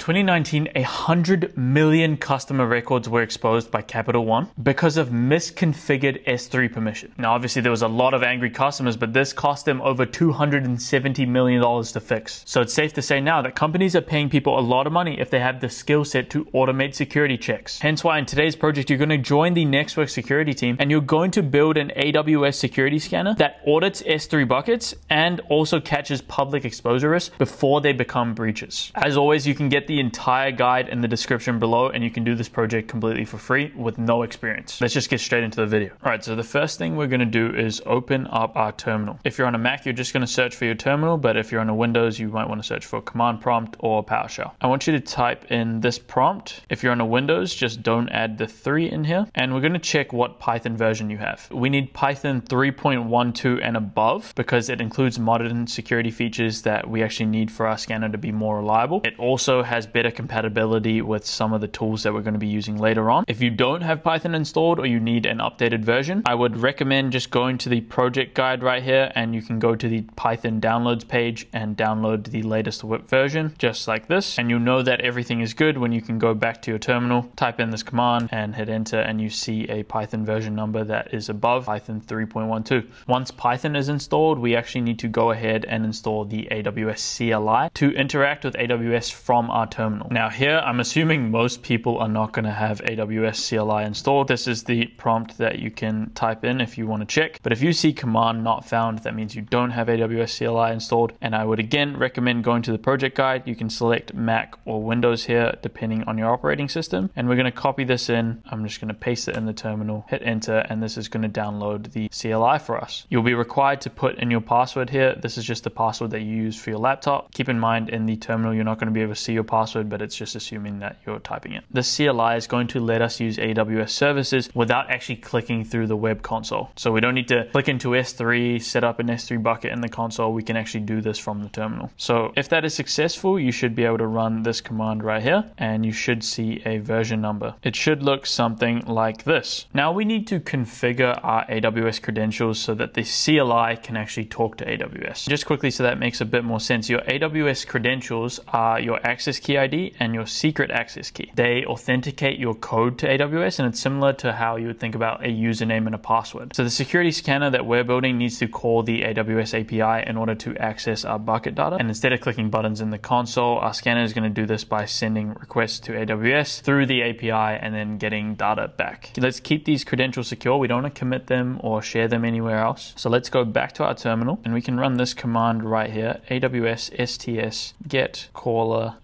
2019, 100 million customer records were exposed by Capital One because of misconfigured S3 permission. Now, obviously, there was a lot of angry customers, but this cost them over $270 million to fix. So it's safe to say now that companies are paying people a lot of money if they have the skill set to automate security checks. Hence why in today's project, you're going to join the Nextwork security team and you're going to build an AWS security scanner that audits S3 buckets and also catches public exposure risks before they become breaches. As always, you can get the entire guide in the description below and you can do this project completely for free with no experience. Let's just get straight into the video. All right, so the first thing we're going to do is open up our terminal. If you're on a Mac, you're just going to search for your terminal, but if you're on a Windows, you might want to search for command prompt or PowerShell. I want you to type in this prompt. If you're on a Windows, just don't add the 3 in here. And we're going to check what Python version you have. We need Python 3.12 and above because it includes modern security features that we actually need for our scanner to be more reliable. It also has better compatibility with some of the tools that we're going to be using later on. If you don't have Python installed or you need an updated version, I would recommend just going to the project guide right here and you can go to the Python downloads page and download the latest WIP version just like this. And you'll know that everything is good when you can go back to your terminal, type in this command and hit enter and you see a Python version number that is above Python 3.12. Once Python is installed, we actually need to go ahead and install the AWS CLI to interact with AWS from our terminal. Now here, I'm assuming most people are not going to have AWS CLI installed. This is the prompt that you can type in if you want to check. But if you see command not found, that means you don't have AWS CLI installed. And I would again recommend going to the project guide. You can select Mac or Windows here, depending on your operating system. And we're going to copy this in. I'm just going to paste it in the terminal, hit enter, and this is going to download the CLI for us. You'll be required to put in your password here. This is just the password that you use for your laptop. Keep in mind in the terminal, you're not going to be able to see your password, but it's just assuming that you're typing it. The CLI is going to let us use AWS services without actually clicking through the web console. So we don't need to click into S3, set up an S3 bucket in the console. We can actually do this from the terminal. So if that is successful, you should be able to run this command right here and you should see a version number. It should look something like this. Now we need to configure our AWS credentials so that the CLI can actually talk to AWS. Just quickly so that makes a bit more sense, your AWS credentials are your access key ID and your secret access key. They authenticate your code to AWS and it's similar to how you would think about a username and a password. So the security scanner that we're building needs to call the AWS API in order to access our bucket data. And instead of clicking buttons in the console, our scanner is going to do this by sending requests to AWS through the API and then getting data back. Let's keep these credentials secure. We don't want to commit them or share them anywhere else. So let's go back to our terminal and we can run this command right here, AWS STS get caller.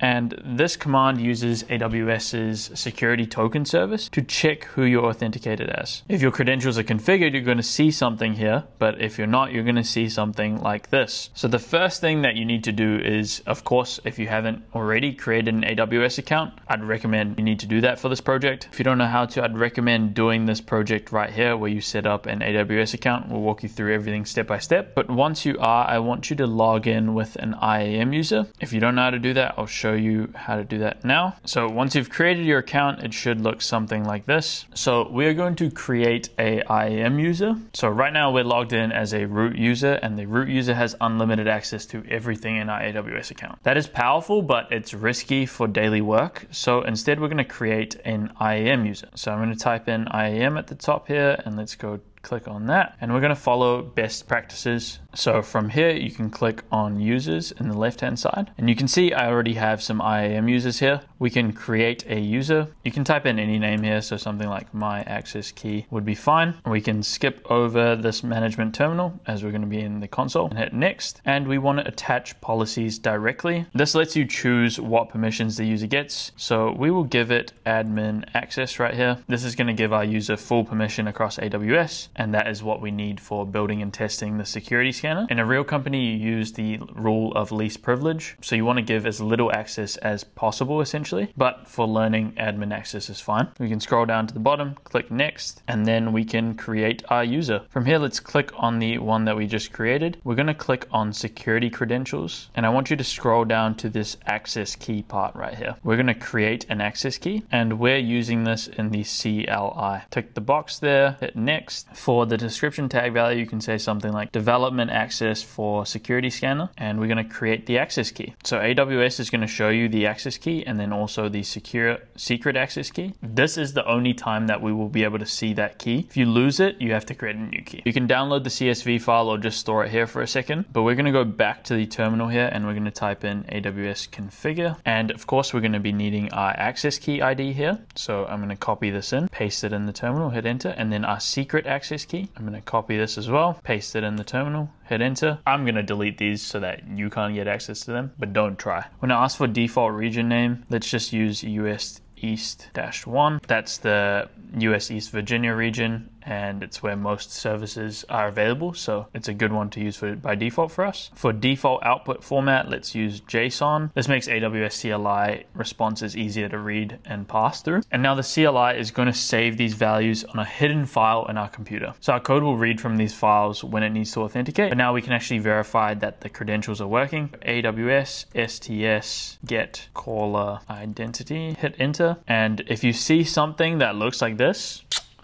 And this command uses AWS's security token service to check who you're authenticated as. If your credentials are configured, you're going to see something here, but if you're not, you're going to see something like this. So the first thing that you need to do is, of course, if you haven't already created an AWS account, I'd recommend you need to do that for this project. If you don't know how to, I'd recommend doing this project right here where you set up an AWS account. We'll walk you through everything step by step. But once you are, I want you to log in with an IAM user. If you don't know how to do that, I'll show you how to do that now. So once you've created your account, it should look something like this. So we're going to create a IAM user. So right now we're logged in as a root user and the root user has unlimited access to everything in our AWS account. That is powerful, but it's risky for daily work. So instead we're going to create an IAM user. So I'm going to type in IAM at the top here and let's go click on that and we're going to follow best practices. So from here you can click on users in the left hand side and you can see I already have some IAM users here. We can create a user. You can type in any name here so something like my access key would be fine. We can skip over this management terminal as we're going to be in the console and hit next and we want to attach policies directly. This lets you choose what permissions the user gets. So we will give it admin access right here. This is going to give our user full permission across AWS and that is what we need for building and testing the security scanner. In a real company, you use the rule of least privilege, so you want to give as little access as possible essentially, but for learning, admin access is fine. We can scroll down to the bottom, click next, and then we can create our user. From here, let's click on the one that we just created. We're going to click on security credentials, and I want you to scroll down to this access key part right here. We're going to create an access key, and we're using this in the CLI. Tick the box there, hit next, for the description tag value, you can say something like development access for security scanner and we're going to create the access key. So AWS is going to show you the access key and then also the secure secret access key. This is the only time that we will be able to see that key. If you lose it, you have to create a new key. You can download the CSV file or just store it here for a second, but we're going to go back to the terminal here and we're going to type in AWS configure. And of course, we're going to be needing our access key ID here. So I'm going to copy this in, paste it in the terminal, hit enter, and then our secret access key. I'm going to copy this as well, paste it in the terminal, hit enter. I'm to delete these so that you can't get access to them, but don't try. When I ask for default region name, let's just use US East 1. That's the US East Virginia region and it's where most services are available. So it's a good one to use for by default for us. For default output format, let's use JSON. This makes AWS CLI responses easier to read and pass through. And now the CLI is going to save these values on a hidden file in our computer. So our code will read from these files when it needs to authenticate. But now we can actually verify that the credentials are working. AWS STS get caller identity, hit enter. And if you see something that looks like this,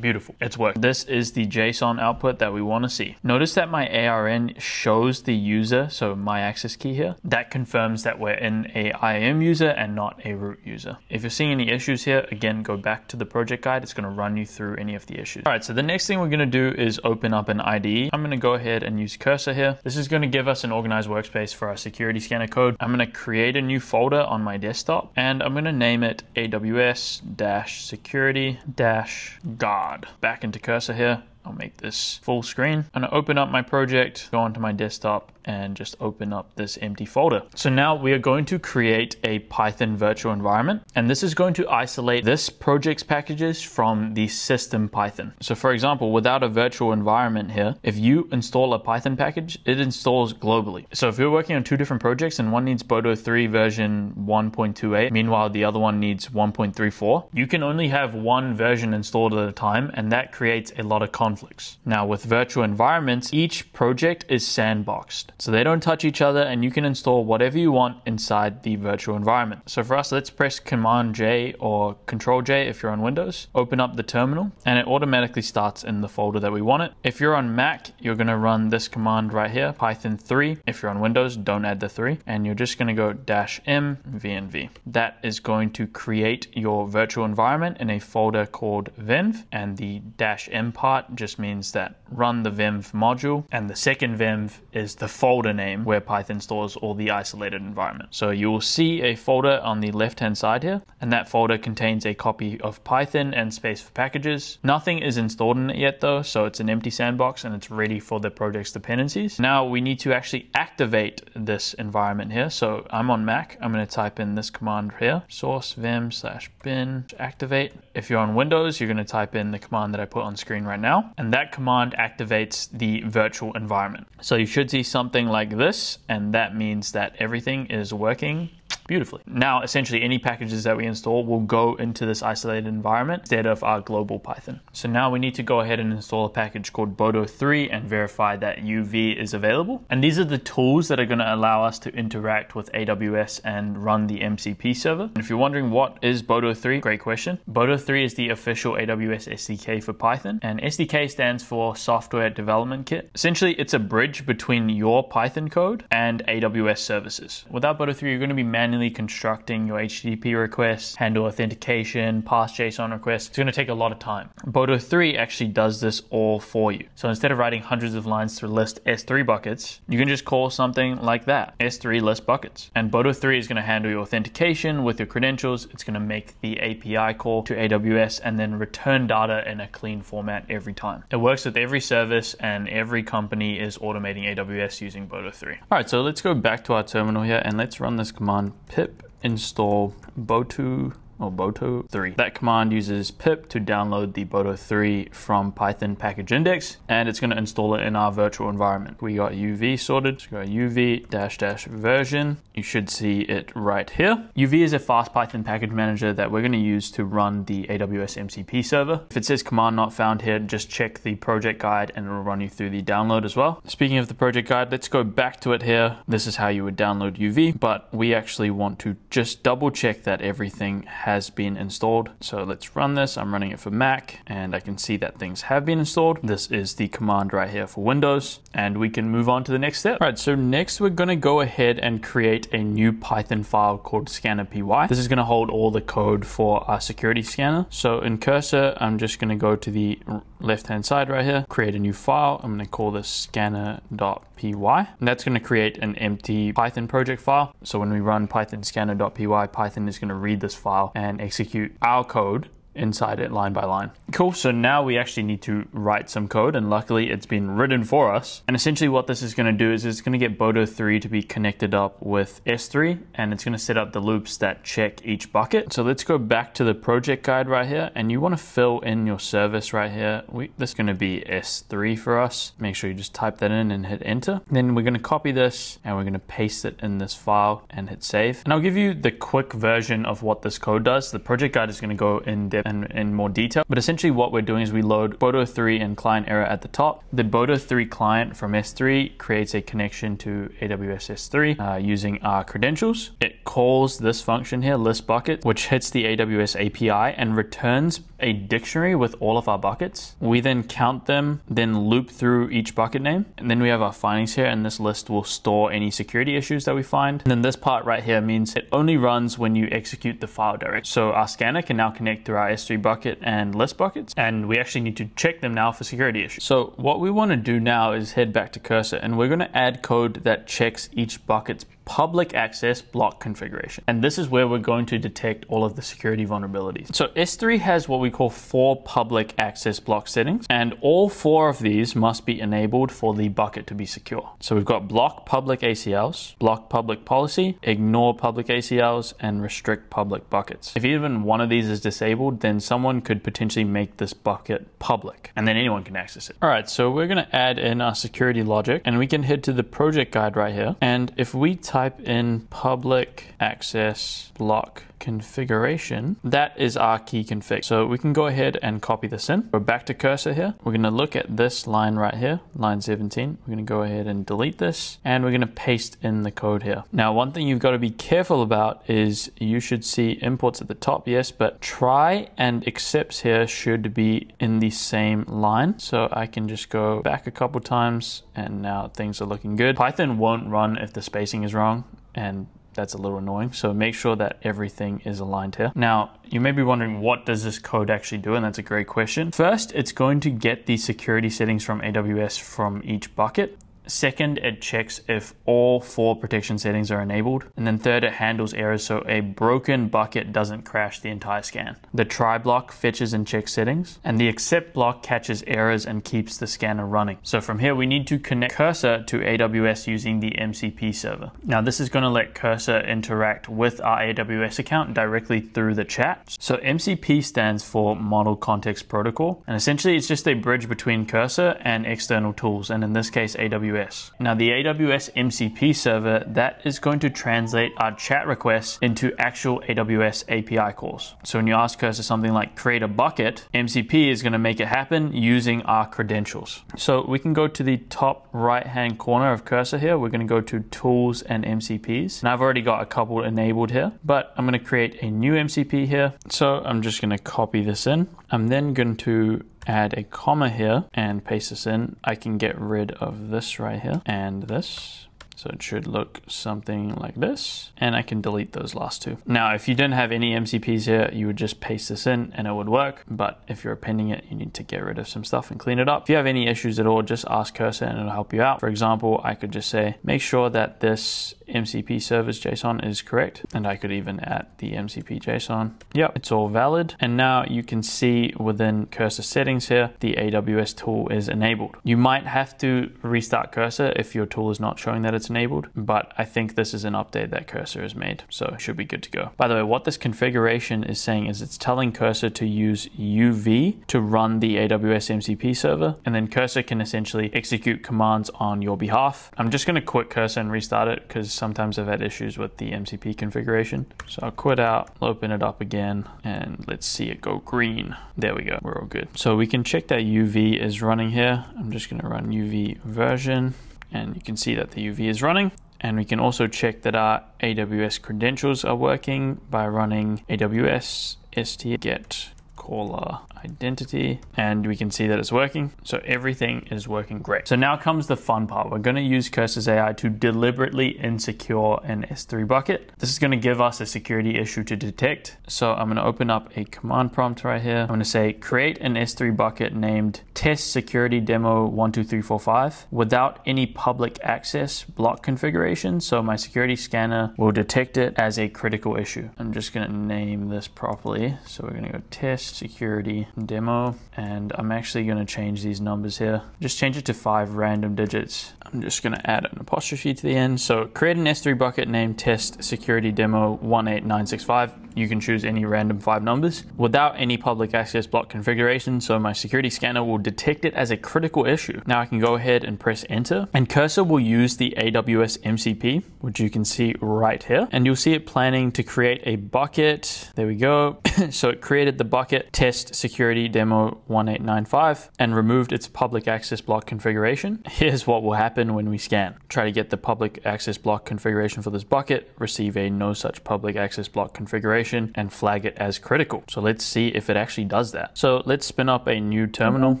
Beautiful. It's worked. This is the JSON output that we want to see. Notice that my ARN shows the user, so my access key here. That confirms that we're in a IAM user and not a root user. If you're seeing any issues here, again, go back to the project guide. It's going to run you through any of the issues. All right, so the next thing we're going to do is open up an IDE. I'm going to go ahead and use cursor here. This is going to give us an organized workspace for our security scanner code. I'm going to create a new folder on my desktop and I'm going to name it AWS-security-guard back into cursor here. I'll make this full screen. I'm gonna open up my project, go onto my desktop, and just open up this empty folder. So now we are going to create a Python virtual environment, and this is going to isolate this project's packages from the system Python. So for example, without a virtual environment here, if you install a Python package, it installs globally. So if you're working on two different projects and one needs Boto 3 version 1.28, meanwhile the other one needs 1.34, you can only have one version installed at a time, and that creates a lot of conflicts. Now with virtual environments, each project is sandboxed. So they don't touch each other and you can install whatever you want inside the virtual environment. So for us, let's press Command J or Control J if you're on Windows, open up the terminal and it automatically starts in the folder that we want it. If you're on Mac, you're gonna run this command right here, Python 3. If you're on Windows, don't add the 3. And you're just gonna go dash M venv. That is going to create your virtual environment in a folder called venv and the dash M part just means that run the venv module and the second venv is the folder name where Python stores all the isolated environment. So you will see a folder on the left hand side here, and that folder contains a copy of Python and space for packages. Nothing is installed in it yet though, so it's an empty sandbox and it's ready for the project's dependencies. Now we need to actually activate this environment here. So I'm on Mac, I'm going to type in this command here, source venv slash bin activate. If you're on Windows, you're going to type in the command that I put on screen right now, and that command activates the virtual environment. So you should see something like this, and that means that everything is working beautifully. Now, essentially, any packages that we install will go into this isolated environment instead of our global Python. So now we need to go ahead and install a package called Boto 3 and verify that UV is available. And these are the tools that are going to allow us to interact with AWS and run the MCP server. And if you're wondering what is Boto 3, great question. Boto 3 is the official AWS SDK for Python, and SDK stands for Software Development Kit. Essentially, it's a bridge between your Python code and AWS services. Without Boto 3, you're going to be manually manually constructing your HTTP requests, handle authentication, pass JSON requests. It's going to take a lot of time. Boto 3 actually does this all for you. So instead of writing hundreds of lines to list S3 buckets, you can just call something like that, S3 list buckets. And Boto 3 is going to handle your authentication with your credentials. It's going to make the API call to AWS and then return data in a clean format every time. It works with every service and every company is automating AWS using Boto 3. All right, so let's go back to our terminal here and let's run this command pip install boto or Boto 3. That command uses pip to download the Boto 3 from Python package index and it's going to install it in our virtual environment. We got UV sorted, so go UV dash dash version. You should see it right here. UV is a fast Python package manager that we're going to use to run the AWS MCP server. If it says command not found here, just check the project guide and it'll run you through the download as well. Speaking of the project guide, let's go back to it here. This is how you would download UV, but we actually want to just double check that everything has has been installed. So let's run this. I'm running it for Mac and I can see that things have been installed. This is the command right here for Windows and we can move on to the next step. All right, so next we're gonna go ahead and create a new Python file called scanner.py. This is gonna hold all the code for our security scanner. So in Cursor, I'm just gonna go to the left-hand side right here, create a new file. I'm gonna call this scanner.py. And that's gonna create an empty Python project file. So when we run python scanner.py, Python is gonna read this file and execute our code inside it line by line. Cool, so now we actually need to write some code and luckily it's been written for us. And essentially what this is gonna do is it's gonna get Boto 3 to be connected up with S3 and it's gonna set up the loops that check each bucket. So let's go back to the project guide right here and you wanna fill in your service right here. We, this is gonna be S3 for us. Make sure you just type that in and hit enter. Then we're gonna copy this and we're gonna paste it in this file and hit save. And I'll give you the quick version of what this code does. The project guide is gonna go in depth and in more detail. But essentially what we're doing is we load Boto 3 and client error at the top. The Boto 3 client from S3 creates a connection to AWS S3 uh, using our credentials. It calls this function here, list bucket, which hits the AWS API and returns a dictionary with all of our buckets. We then count them, then loop through each bucket name. And then we have our findings here and this list will store any security issues that we find. And then this part right here means it only runs when you execute the file direct. So our scanner can now connect through our S3 bucket and list buckets. And we actually need to check them now for security issues. So what we want to do now is head back to cursor and we're going to add code that checks each bucket's public access block configuration. And this is where we're going to detect all of the security vulnerabilities. So S3 has what we call four public access block settings, and all four of these must be enabled for the bucket to be secure. So we've got block public ACLs, block public policy, ignore public ACLs, and restrict public buckets. If even one of these is disabled, then someone could potentially make this bucket public, and then anyone can access it. All right, so we're gonna add in our security logic, and we can head to the project guide right here. And if we type in public access block configuration, that is our key config. So we can go ahead and copy this in. We're back to cursor here. We're going to look at this line right here, line 17. We're going to go ahead and delete this and we're going to paste in the code here. Now, one thing you've got to be careful about is you should see imports at the top, yes, but try and excepts here should be in the same line. So I can just go back a couple times and now things are looking good. Python won't run if the spacing is wrong and that's a little annoying. So make sure that everything is aligned here. Now, you may be wondering what does this code actually do? And that's a great question. First, it's going to get the security settings from AWS from each bucket. Second, it checks if all four protection settings are enabled. And then third, it handles errors so a broken bucket doesn't crash the entire scan. The try block fetches and checks settings, and the except block catches errors and keeps the scanner running. So from here, we need to connect Cursor to AWS using the MCP server. Now, this is going to let Cursor interact with our AWS account directly through the chat. So MCP stands for Model Context Protocol, and essentially it's just a bridge between Cursor and external tools, and in this case, AWS. AWS. Now the AWS MCP server, that is going to translate our chat requests into actual AWS API calls. So when you ask Cursor something like create a bucket, MCP is going to make it happen using our credentials. So we can go to the top right hand corner of Cursor here. We're going to go to tools and MCPs. And I've already got a couple enabled here, but I'm going to create a new MCP here. So I'm just going to copy this in. I'm then going to add a comma here and paste this in, I can get rid of this right here and this. So it should look something like this. And I can delete those last two. Now, if you didn't have any MCPs here, you would just paste this in and it would work. But if you're appending it, you need to get rid of some stuff and clean it up. If you have any issues at all, just ask Cursor and it'll help you out. For example, I could just say, make sure that this MCP service JSON is correct. And I could even add the MCP JSON. Yep, it's all valid. And now you can see within cursor settings here, the AWS tool is enabled. You might have to restart cursor if your tool is not showing that it's enabled, but I think this is an update that cursor has made. So should be good to go. By the way, what this configuration is saying is it's telling cursor to use UV to run the AWS MCP server. And then cursor can essentially execute commands on your behalf. I'm just going to quit cursor and restart it because sometimes I've had issues with the MCP configuration. So I'll quit out, open it up again, and let's see it go green. There we go, we're all good. So we can check that UV is running here. I'm just gonna run UV version, and you can see that the UV is running And we can also check that our AWS credentials are working by running AWS st get caller identity and we can see that it's working. So everything is working great. So now comes the fun part. We're going to use Cursor's AI to deliberately insecure an S3 bucket. This is going to give us a security issue to detect. So I'm going to open up a command prompt right here. I'm going to say create an S3 bucket named test security demo 12345 without any public access block configuration. So my security scanner will detect it as a critical issue. I'm just going to name this properly. So we're going to go test security demo and I'm actually going to change these numbers here. Just change it to five random digits. I'm just going to add an apostrophe to the end. So create an S3 bucket named test security demo 18965 you can choose any random five numbers without any public access block configuration. So my security scanner will detect it as a critical issue. Now I can go ahead and press enter and cursor will use the AWS MCP, which you can see right here. And you'll see it planning to create a bucket. There we go. so it created the bucket test security demo 1895 and removed its public access block configuration. Here's what will happen when we scan. Try to get the public access block configuration for this bucket, receive a no such public access block configuration and flag it as critical. So let's see if it actually does that. So let's spin up a new terminal.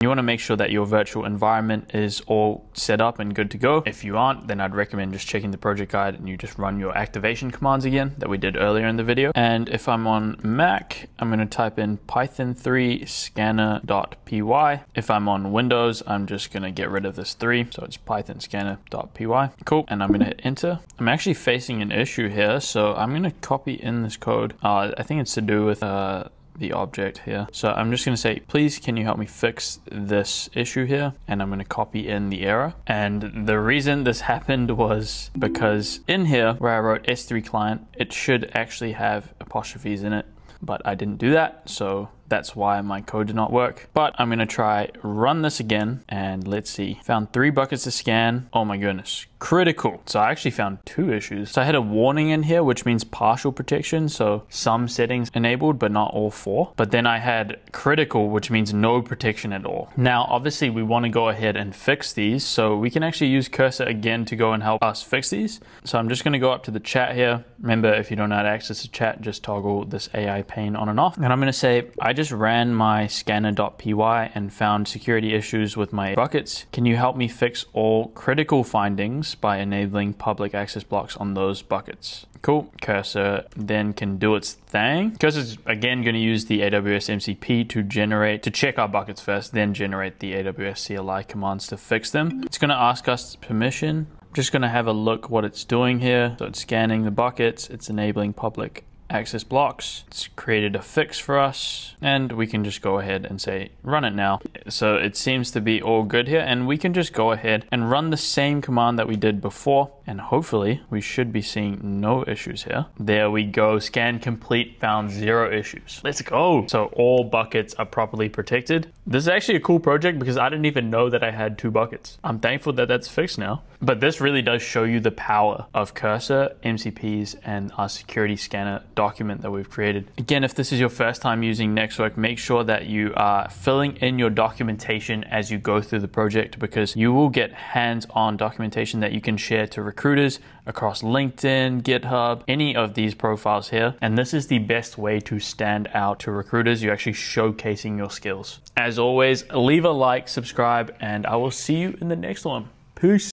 You want to make sure that your virtual environment is all set up and good to go. If you aren't, then I'd recommend just checking the project guide and you just run your activation commands again that we did earlier in the video. And if I'm on Mac, I'm going to type in python3 scanner.py. If I'm on Windows, I'm just going to get rid of this 3. So it's python scanner.py. Cool. And I'm going to hit enter. I'm actually facing an issue here. So I'm going to copy in this code. Uh, I think it's to do with uh, the object here. So I'm just going to say, please, can you help me fix this issue here? And I'm going to copy in the error. And the reason this happened was because in here where I wrote S3 client, it should actually have apostrophes in it, but I didn't do that. So that's why my code did not work. But I'm gonna try run this again and let's see. Found three buckets to scan. Oh my goodness, critical. So I actually found two issues. So I had a warning in here, which means partial protection. So some settings enabled, but not all four. But then I had critical, which means no protection at all. Now, obviously we wanna go ahead and fix these. So we can actually use cursor again to go and help us fix these. So I'm just gonna go up to the chat here. Remember, if you don't have access to chat, just toggle this AI pane on and off. And I'm gonna say, I just ran my scanner.py and found security issues with my buckets. Can you help me fix all critical findings by enabling public access blocks on those buckets? Cool. Cursor then can do its thing. Cursor's again going to use the AWS MCP to generate, to check our buckets first, then generate the AWS CLI commands to fix them. It's going to ask us permission. I'm just going to have a look what it's doing here. So it's scanning the buckets, it's enabling public access blocks. It's created a fix for us and we can just go ahead and say run it now. So it seems to be all good here and we can just go ahead and run the same command that we did before and hopefully we should be seeing no issues here. There we go, scan complete, found zero issues. Let's go. So all buckets are properly protected. This is actually a cool project because I didn't even know that I had two buckets. I'm thankful that that's fixed now. But this really does show you the power of Cursor, MCPs, and our security scanner document that we've created. Again, if this is your first time using Nextwork, make sure that you are filling in your documentation as you go through the project because you will get hands-on documentation that you can share to recruiters across LinkedIn, GitHub, any of these profiles here. And this is the best way to stand out to recruiters. You're actually showcasing your skills. As always, leave a like, subscribe, and I will see you in the next one. Peace.